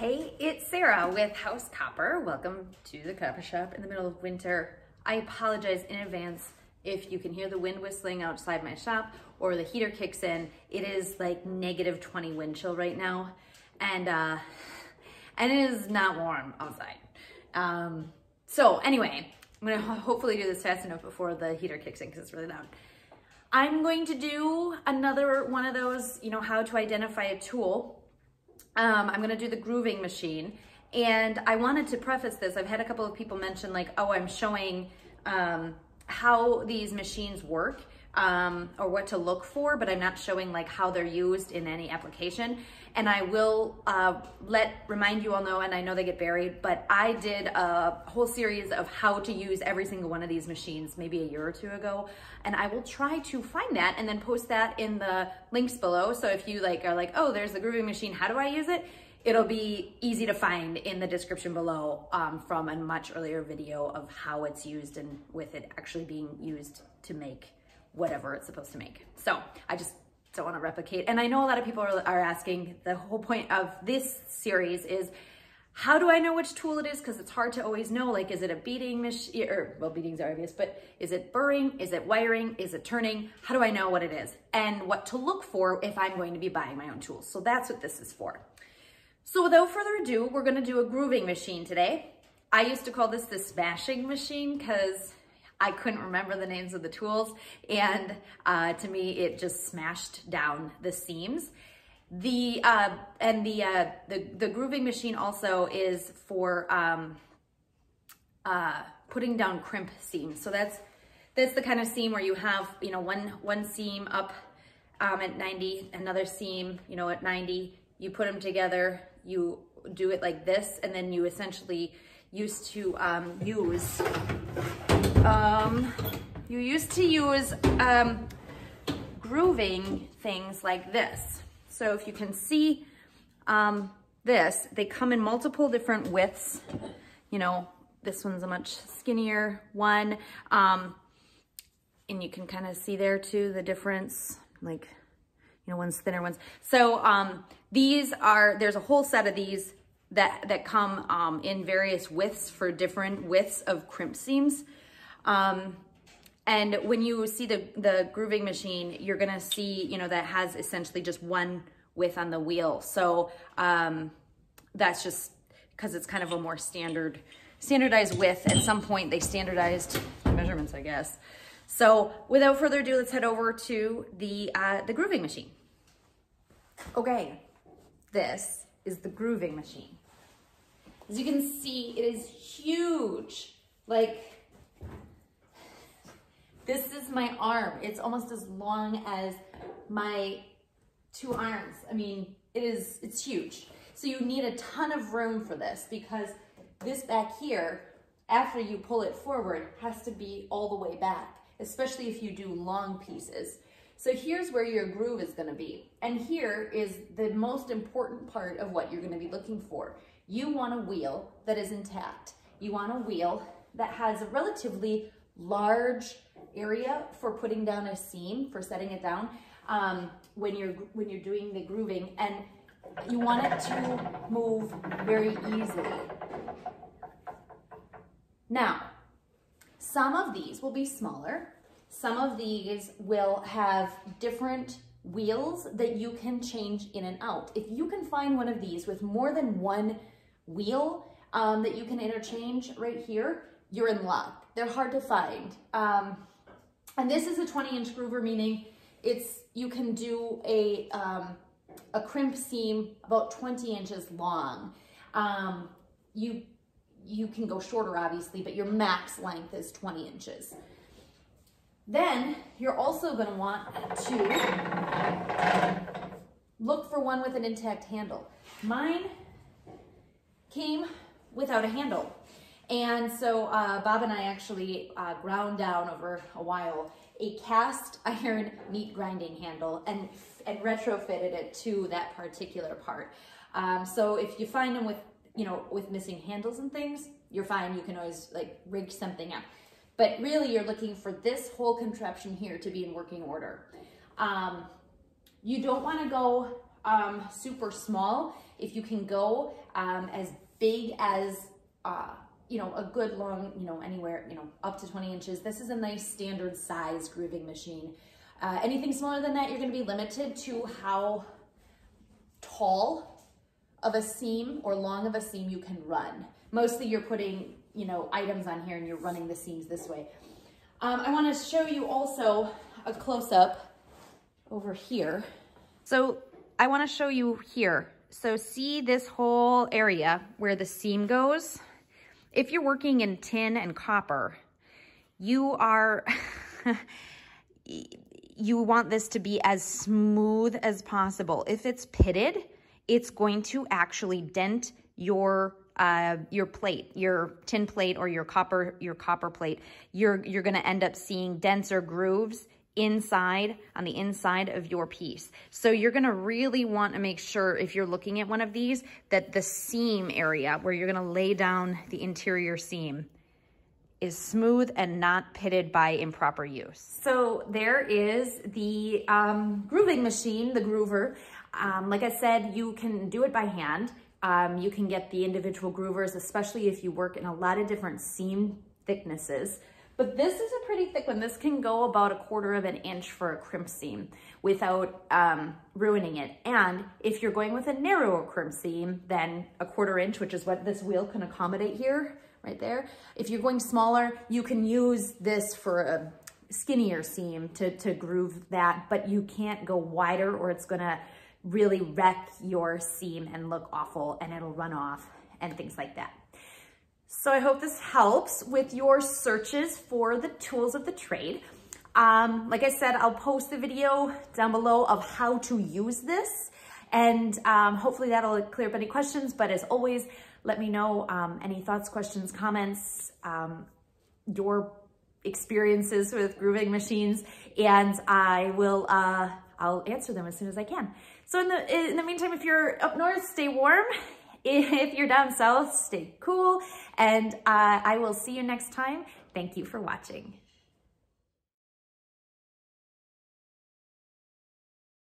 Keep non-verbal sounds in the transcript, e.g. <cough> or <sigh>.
Hey, it's Sarah with House Copper. Welcome to the copper shop in the middle of winter. I apologize in advance if you can hear the wind whistling outside my shop or the heater kicks in. It is like negative 20 wind chill right now and uh, and it is not warm outside. Um, so anyway, I'm gonna hopefully do this fast enough before the heater kicks in because it's really loud. I'm going to do another one of those, you know, how to identify a tool um, I'm gonna do the grooving machine. And I wanted to preface this, I've had a couple of people mention like, oh, I'm showing um, how these machines work um, or what to look for, but I'm not showing like how they're used in any application. And I will uh, let remind you all know, and I know they get buried, but I did a whole series of how to use every single one of these machines maybe a year or two ago. And I will try to find that and then post that in the links below. So if you like are like, oh, there's the grooving machine, how do I use it? It'll be easy to find in the description below um, from a much earlier video of how it's used and with it actually being used to make whatever it's supposed to make. So I just don't want to replicate. And I know a lot of people are, are asking, the whole point of this series is, how do I know which tool it is? Because it's hard to always know, like, is it a beading machine, or, well, beadings are obvious, but is it burring? Is it wiring? Is it turning? How do I know what it is? And what to look for if I'm going to be buying my own tools. So that's what this is for. So without further ado, we're gonna do a grooving machine today. I used to call this the smashing machine because I couldn't remember the names of the tools. And uh, to me, it just smashed down the seams. The, uh, and the, uh, the, the grooving machine also is for um, uh, putting down crimp seams. So that's, that's the kind of seam where you have, you know, one, one seam up um, at 90, another seam, you know, at 90, you put them together, you do it like this, and then you essentially used to um, use um, you used to use um, grooving things like this. So if you can see um, this, they come in multiple different widths. You know, this one's a much skinnier one. Um, and you can kind of see there too, the difference, like, you know, one's thinner ones. So um, these are, there's a whole set of these that, that come um, in various widths for different widths of crimp seams. Um, and when you see the, the grooving machine, you're gonna see, you know, that has essentially just one width on the wheel. So um, that's just because it's kind of a more standard, standardized width. At some point they standardized the measurements, I guess. So without further ado, let's head over to the, uh, the grooving machine. Okay, this is the grooving machine. As you can see, it is huge. Like, this is my arm. It's almost as long as my two arms. I mean, it is, it's huge. So you need a ton of room for this because this back here, after you pull it forward, has to be all the way back, especially if you do long pieces. So here's where your groove is gonna be. And here is the most important part of what you're gonna be looking for. You want a wheel that is intact. You want a wheel that has a relatively large area for putting down a seam, for setting it down um, when you're when you're doing the grooving, and you want it to move very easily. Now, some of these will be smaller. Some of these will have different wheels that you can change in and out. If you can find one of these with more than one wheel um, that you can interchange right here, you're in luck. They're hard to find. Um, and this is a 20 inch groover, meaning it's, you can do a, um, a crimp seam about 20 inches long. Um, you, you can go shorter obviously, but your max length is 20 inches. Then you're also gonna want to look for one with an intact handle. Mine came without a handle. And so uh, Bob and I actually uh, ground down over a while a cast iron meat grinding handle and, and retrofitted it to that particular part. Um, so if you find them with, you know, with missing handles and things, you're fine. You can always like rig something up. But really you're looking for this whole contraption here to be in working order. Um, you don't want to go um, super small If you can go um, as big as, uh, you know, a good long, you know, anywhere, you know, up to 20 inches, this is a nice standard size grooving machine. Uh, anything smaller than that, you're gonna be limited to how tall of a seam or long of a seam you can run. Mostly you're putting, you know, items on here and you're running the seams this way. Um, I wanna show you also a close-up over here. So I wanna show you here. So see this whole area where the seam goes? If you're working in tin and copper, you are, <laughs> you want this to be as smooth as possible. If it's pitted, it's going to actually dent your uh, your plate, your tin plate or your copper your copper plate. You're you're going to end up seeing denser grooves inside on the inside of your piece. So you're going to really want to make sure if you're looking at one of these that the seam area where you're going to lay down the interior seam is smooth and not pitted by improper use. So there is the um, grooving machine, the groover. Um, like I said, you can do it by hand. Um, you can get the individual groovers, especially if you work in a lot of different seam thicknesses. But this is a pretty thick one. This can go about a quarter of an inch for a crimp seam without um, ruining it. And if you're going with a narrower crimp seam, then a quarter inch, which is what this wheel can accommodate here, right there. If you're going smaller, you can use this for a skinnier seam to, to groove that, but you can't go wider or it's gonna really wreck your seam and look awful and it'll run off and things like that. So I hope this helps with your searches for the tools of the trade. Um, like I said, I'll post the video down below of how to use this and um, hopefully that'll clear up any questions. But as always, let me know um, any thoughts, questions, comments, um, your experiences with grooving machines, and I will, uh, I'll answer them as soon as I can. So in the, in the meantime, if you're up north, stay warm <laughs> if you're down south, stay cool. And uh, I will see you next time. Thank you for watching.